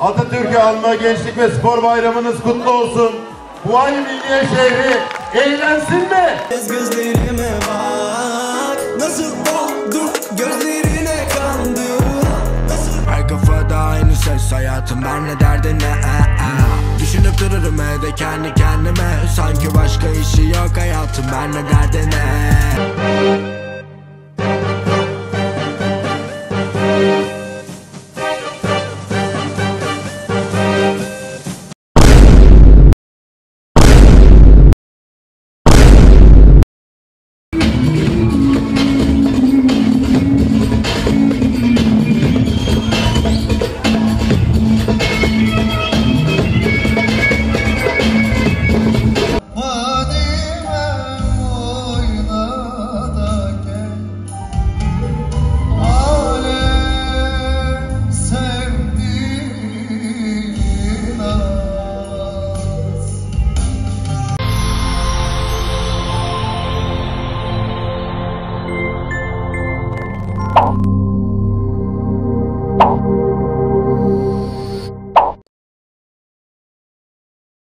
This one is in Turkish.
Atatürk'ü anma gençlik ve spor bayramınız kutlu olsun. Bu ay Milliye şehri eğlensin mi? Göz gözlerime bak Nasıl oldu gözlerine kandım Nasıl Her kafada aynı ses hayatım ben ne derdin ne e, e. Düşünüp dururum evde kendi kendime Sanki başka işi yok hayatım ben ne derdin ne